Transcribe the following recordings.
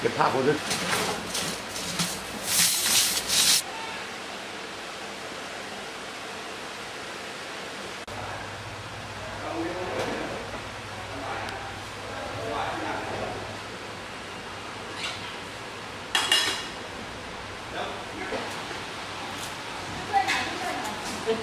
给怕火的。chào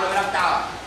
được không chào